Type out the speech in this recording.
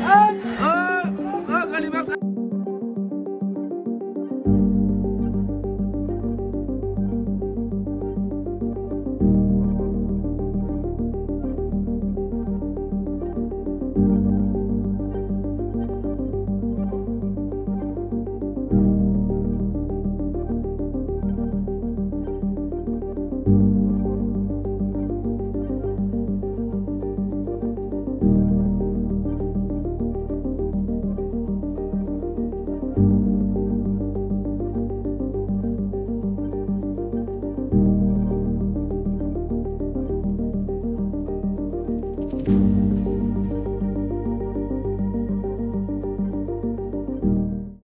أنت thank you